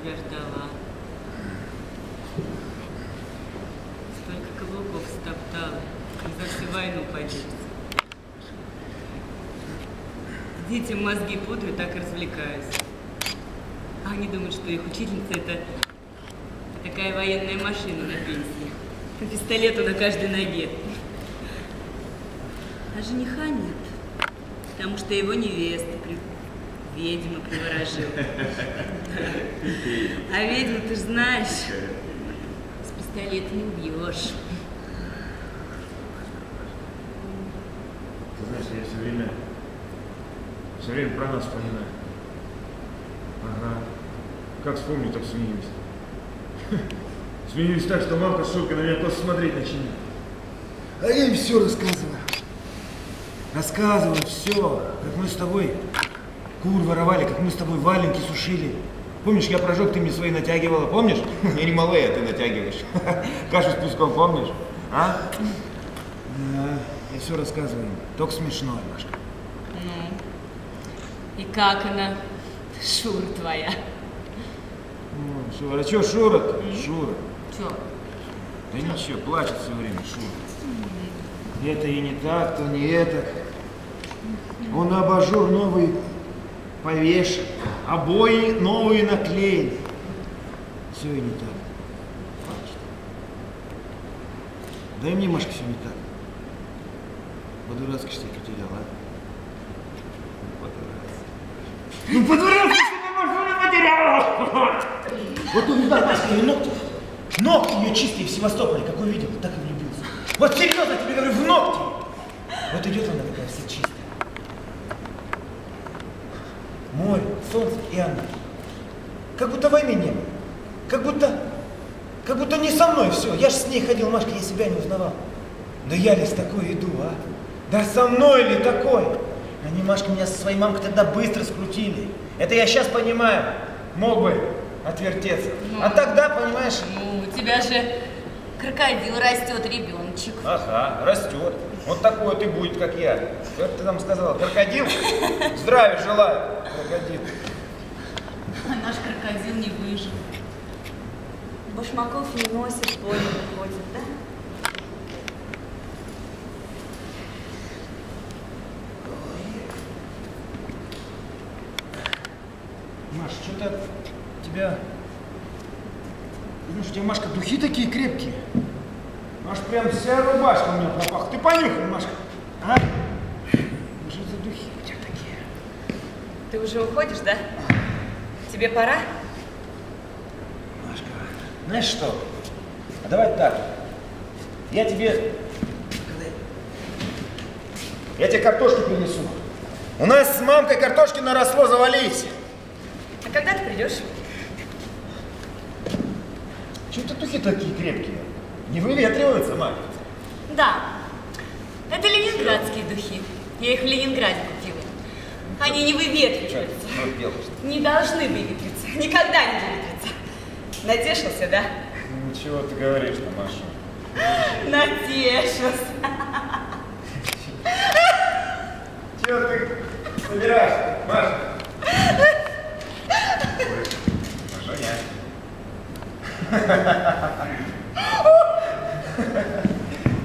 тебя ждала. Столько каблуков стоптала, и за всю войну погиб. Детям мозги пудрю, так и развлекаюсь. А они думают, что их учительница это такая военная машина на пенсии. По пистолету на каждой ноге. А жениха нет, потому что его невеста при... ведьма приворожила. А ведьму ты знаешь, с пистолета не убьешь. Ты знаешь, я все время, все время про нас вспоминаю. Ага. Как вспомню, так смеюсь. Смеюсь так, что мамка с на меня просто смотреть начинает. А я им все рассказываю. Рассказываю все, как мы с тобой кур воровали, как мы с тобой валенки сушили. Помнишь, я прожег, ты мне свои натягивала, помнишь? Или малые, а ты натягиваешь. Кашу с песком, помнишь? А? Да, я все рассказываю. Только смешное, Машка. И как она, Шура твоя? Ну, Шура, а что Шура? Шура. Че? Да ничего, плачет все время, Шура. Это и не так, то не это. Он абажур новый повешен, обои новые наклеен. Все и не так. Плачет. Да и мне, Машка, все не так. По-дурацки, что ли, потерял, а? По-дурацки. Ну, по-дурацки, Машка, не потеряла! Вот увидал Машка ее ногти. Ногти ее чистые в Севастополе, как увидел, так и влюбился. Вот серьезно тебе говорю, в ногти! Вот идет она такая вся чистая. Солнце и она. Как будто войны не было. Как будто, как будто не со мной все. Я же с ней ходил, Машка, я себя не узнавал. Да я ли с такой иду, а? Да со мной ли такой? Они, Машка, меня со своей мамкой тогда быстро скрутили. Это я сейчас понимаю. Мог бы отвертеться. А тогда, понимаешь, Ну, у тебя же крокодил растет, ребеночек. Ага, растет. Вот такой вот и будет, как я. Как ты там сказала, крокодил? Здравия желаю, крокодил. А наш крокодил не выжил. Башмаков не носит, поле выходит, да? Маш, что-то тебя... Знаешь, у тебя, Машка, духи такие крепкие. Маш, прям вся рубашка у меня пропахла. Ты понюхай, Машка. А? Что за духи у тебя такие? Ты уже уходишь, да? Тебе пора? Машка, знаешь что? А давай так. Я тебе... Я тебе картошки принесу. У нас с мамкой картошки наросло, завались. А когда ты придешь? Чего-то духи такие крепкие. Не выветриваются, мать. Да, это ленинградские духи. Я их в Ленинграде купила. Они не выветриваются. Ну. Не должны выветриться. Никогда не выветрятся. Натешился, да? Ну, чего ты говоришь-то, Маша? Натешился. Чего ты собираешься? Маша,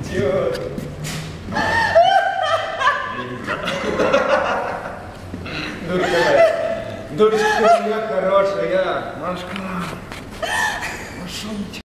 Чего? Дурка. Дурочка ты моя хорошая, Машка. Машонечка.